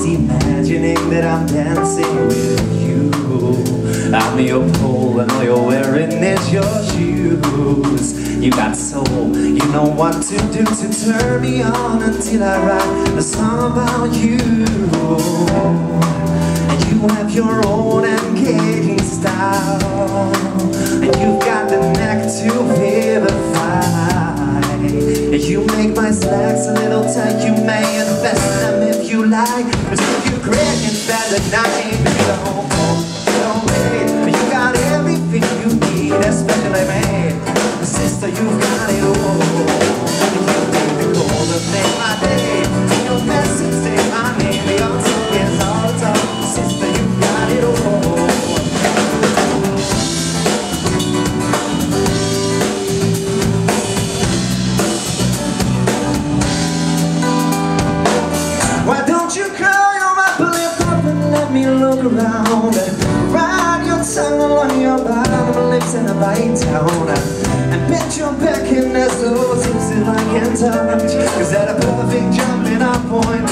just imagining that I'm dancing with you. I'm your pole and all you're wearing is your shoes. You got soul, you know what to do to turn me on Until I write a song about you. You like. But if you crack bad at night, look around. Ride your tongue along your bottom lips and a bite down And bend your back in as low as if I can touch. Cause at a perfect jumping off point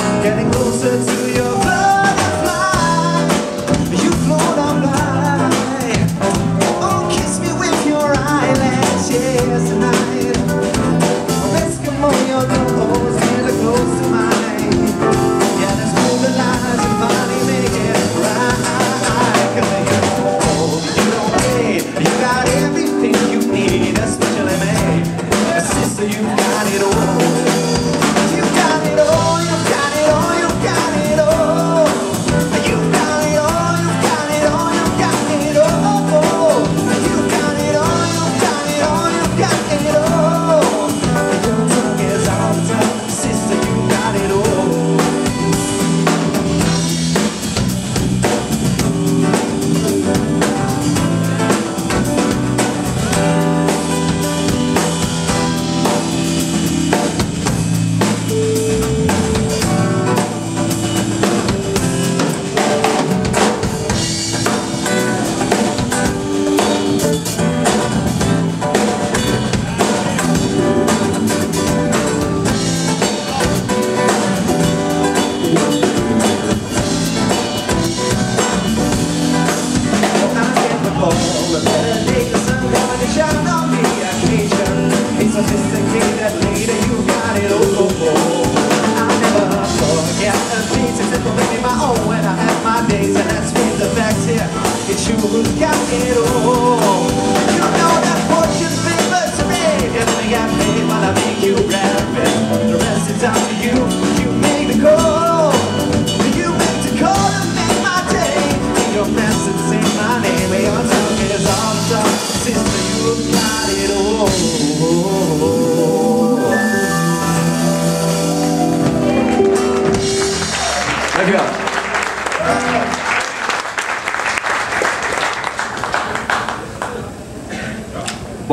thinking that later you got it all. I'll never forget my own when I had my days. And the facts here. It's you who's got it all. You know that me. I make you happy. The rest is up to you. You make the call. You make the call make my day. Your my name. Your tongue is all. Sister, you got it all.